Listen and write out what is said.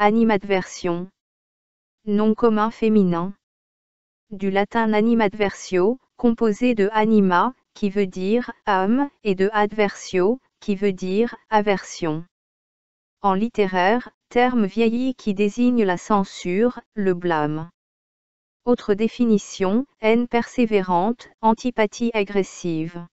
Animadversion. Nom commun féminin. Du latin animadversio, composé de anima, qui veut dire âme, et de adversio, qui veut dire aversion. En littéraire, terme vieilli qui désigne la censure, le blâme. Autre définition, haine persévérante, antipathie agressive.